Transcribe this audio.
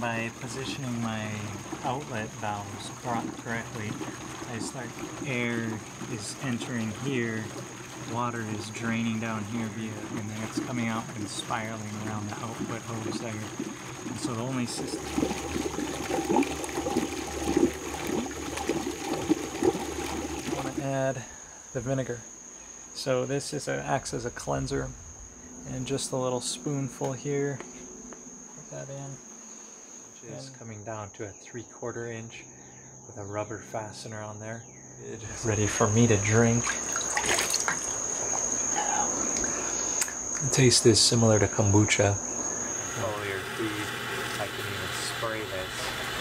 by positioning my outlet valves correctly, I start air is entering here, water is draining down here via, and then it's coming out and spiraling around the output hose there. And so the only system. I want to add the vinegar. So this is a, acts as a cleanser, and just a little spoonful here. Put that in is coming down to a three quarter inch with a rubber fastener on there. It is ready for me to drink. The taste is similar to kombucha. Oh, Feed. I can even spray this.